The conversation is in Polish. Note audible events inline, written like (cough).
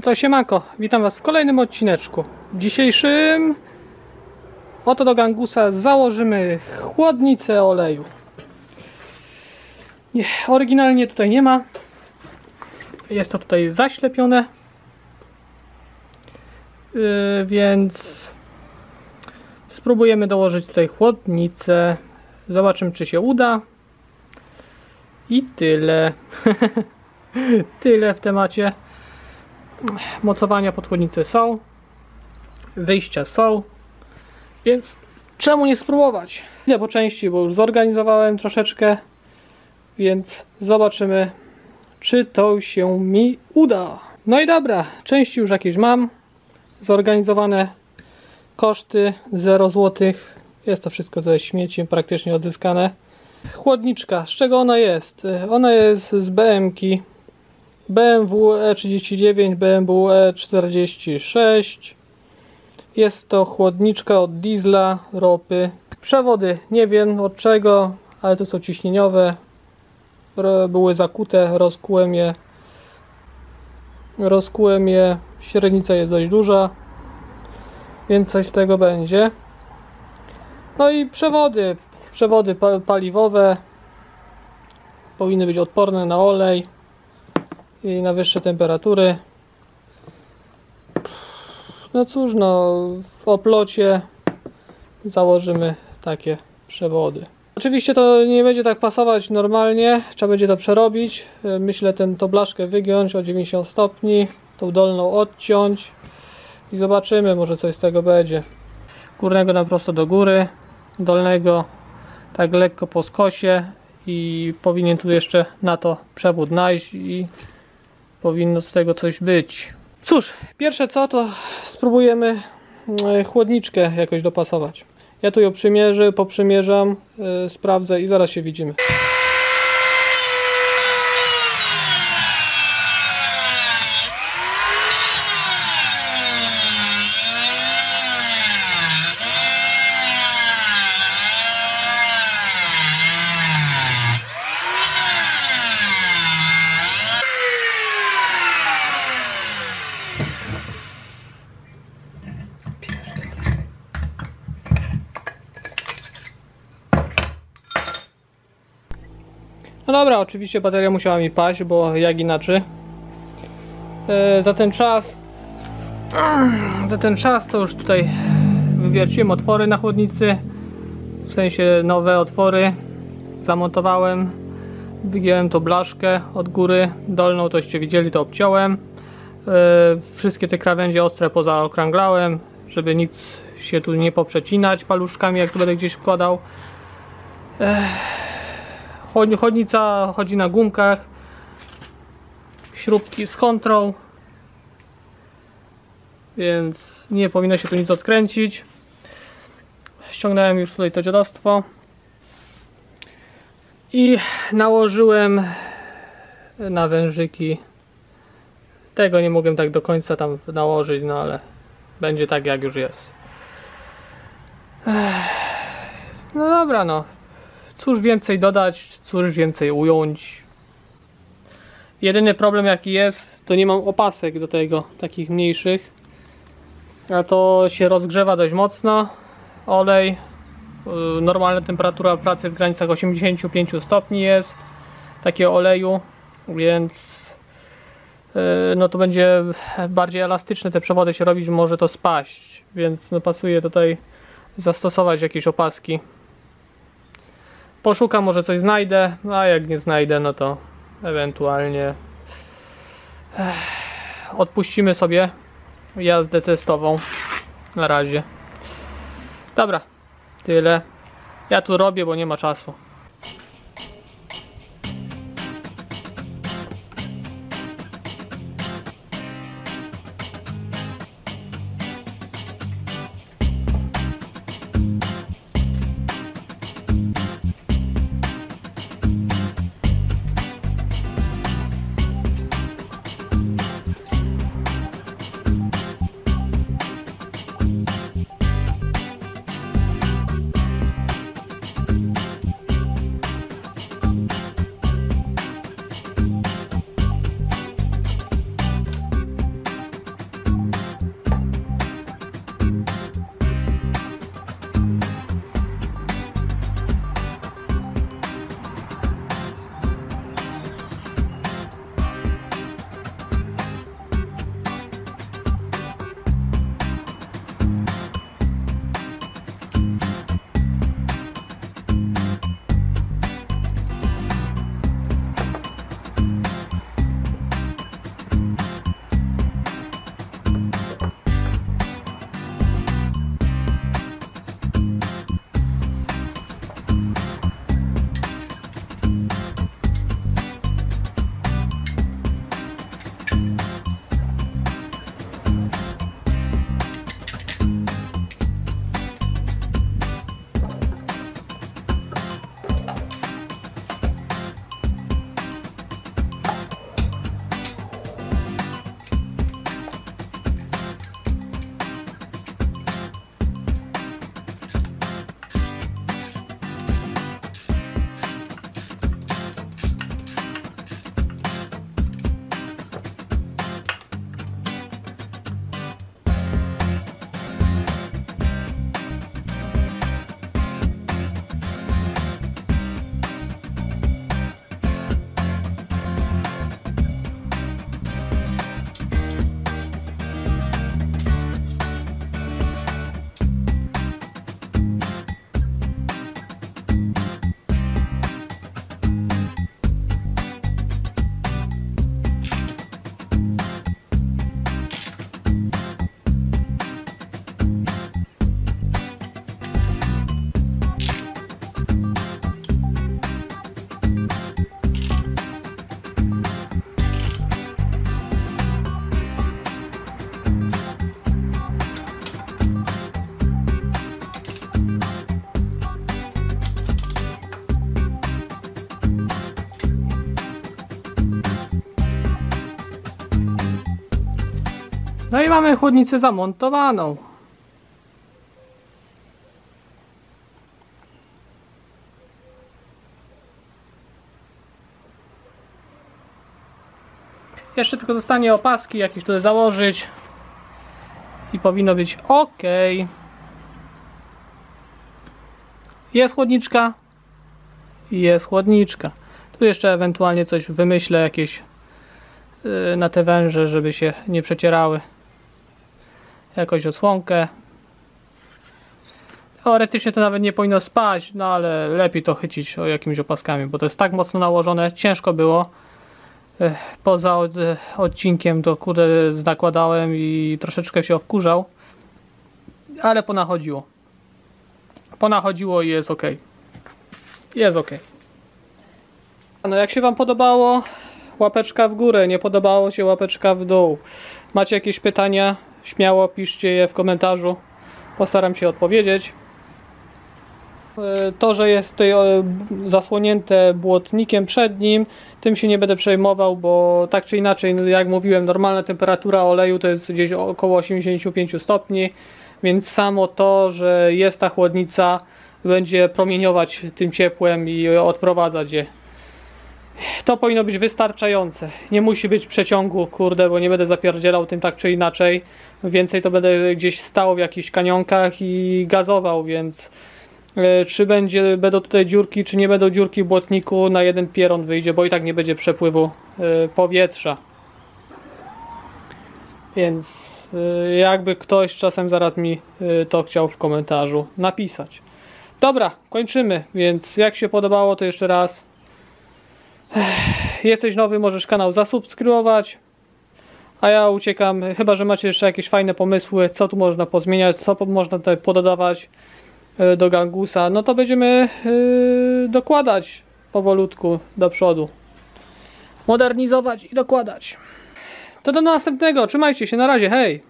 No to siemanko, witam was w kolejnym odcineczku. W dzisiejszym oto do gangusa założymy chłodnicę oleju. Nie, oryginalnie tutaj nie ma. Jest to tutaj zaślepione. Yy, więc spróbujemy dołożyć tutaj chłodnicę. Zobaczymy czy się uda. I tyle. (laughs) tyle w temacie mocowania podchłodnicy są, wyjścia są, więc czemu nie spróbować? Idę po części, bo już zorganizowałem troszeczkę, więc zobaczymy, czy to się mi uda. No i dobra, części już jakieś mam, zorganizowane koszty 0 zł. Jest to wszystko ze śmieciem praktycznie odzyskane. Chłodniczka, z czego ona jest? Ona jest z BM-ki BMW E39, BMW E46. Jest to chłodniczka od diesla, ropy. Przewody nie wiem od czego, ale to są ciśnieniowe. Były zakute, rozkułem je. Rozkułem je. Średnica jest dość duża, więc coś z tego będzie. No i przewody. Przewody paliwowe powinny być odporne na olej i na wyższe temperatury. No cóż, no w oplocie założymy takie przewody. Oczywiście to nie będzie tak pasować normalnie, trzeba będzie to przerobić. Myślę ten, tą blaszkę wygiąć o 90 stopni, tą dolną odciąć i zobaczymy, może coś z tego będzie. Górnego na prosto do góry, dolnego tak lekko po skosie i powinien tu jeszcze na to przewód najść i powinno z tego coś być. Cóż, pierwsze co to spróbujemy e, chłodniczkę jakoś dopasować. Ja tu ją przymierzę, poprzymierzam, yy, sprawdzę i zaraz się widzimy. Dobra, oczywiście bateria musiała mi paść, bo jak inaczej. E, za ten czas (clears throat) za ten czas to już tutaj wywierciłem otwory na chłodnicy. W sensie nowe otwory zamontowałem. Wygiąłem to blaszkę od góry dolną toście widzieli to obciąłem. E, wszystkie te krawędzie ostre pozaokrąglałem żeby nic się tu nie poprzecinać paluszkami jak tu będę gdzieś wkładał Chodnica chodzi na gumkach. Śrubki z kontrą. Więc nie powinno się tu nic odkręcić. Ściągnąłem już tutaj to dziadostwo. I nałożyłem na wężyki. Tego nie mogłem tak do końca tam nałożyć, no ale będzie tak jak już jest. No dobra, no. Cóż więcej dodać, cóż więcej ująć. Jedyny problem jaki jest, to nie mam opasek do tego, takich mniejszych. A to się rozgrzewa dość mocno. Olej, y, normalna temperatura pracy w granicach 85 stopni jest takiego oleju, więc y, no to będzie bardziej elastyczne te przewody się robić, może to spaść, więc no pasuje tutaj zastosować jakieś opaski. Poszukam, może coś znajdę, a jak nie znajdę, no to ewentualnie odpuścimy sobie jazdę testową na razie. Dobra, tyle. Ja tu robię, bo nie ma czasu. No i mamy chłodnicę zamontowaną. Jeszcze tylko zostanie opaski jakieś tutaj założyć i powinno być ok. Jest chłodniczka. Jest chłodniczka. Tu jeszcze ewentualnie coś wymyślę, jakieś yy, na te węże, żeby się nie przecierały. Jakąś osłonkę. Teoretycznie to nawet nie powinno spać, no ale lepiej to chycić jakimiś opaskami, bo to jest tak mocno nałożone, ciężko było. Poza od, odcinkiem to kurde nakładałem i troszeczkę się wkurzał, ale ponachodziło. Ponachodziło i jest ok. Jest ok. No jak się Wam podobało, łapeczka w górę, nie podobało się łapeczka w dół. Macie jakieś pytania? Śmiało piszcie je w komentarzu. Postaram się odpowiedzieć. E, To, że jest tutaj e, zasłonięte błotnikiem przed nim, tym się nie będę przejmował, bo tak czy inaczej, no jak mówiłem, normalna temperatura oleju to jest gdzieś około 85 stopni, więc samo to, że jest ta chłodnica, będzie promieniować tym ciepłem i odprowadzać je. To powinno być wystarczające. Nie musi być przeciągu, kurde, bo nie będę zapierdzielał tym tak czy inaczej. Więcej to będę gdzieś stał w jakichś kanionkach i gazował, więc e, czy będzie, będą tutaj dziurki, czy nie będą dziurki w błotniku, na jeden pieron wyjdzie, bo i tak nie będzie przepływu e, powietrza. Więc e, jakby ktoś czasem zaraz mi to chciał w komentarzu napisać. Dobra, kończymy, więc jak się podobało, to jeszcze raz jesteś nowy, możesz kanał zasubskrybować. A ja uciekam, chyba że macie jeszcze jakieś fajne pomysły, co tu można pozmieniać, co można tutaj pododawać e, do gangusa, no to będziemy yy, dokładać powolutku do przodu. Modernizować i dokładać. To do następnego, trzymajcie się, na razie, hej!